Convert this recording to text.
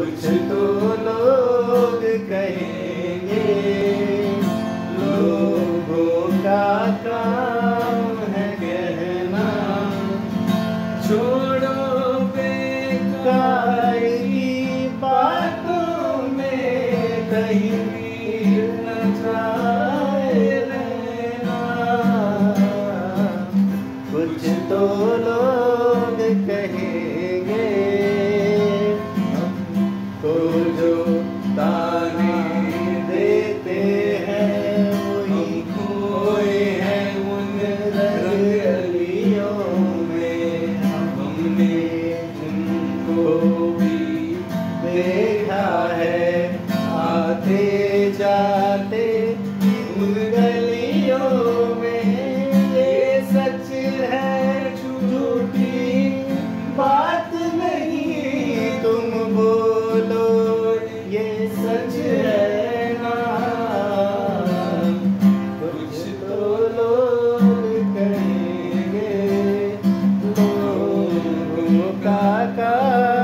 कुछ तो लोग कहेंगे, लोगों का काम है कहना। छोड़ो बेकारी बातों में कहीं न जाए जो ताने देते हैं खोए हैं उन रंगलियों में। हमने उनको भी देखा है, आते जाते থাকা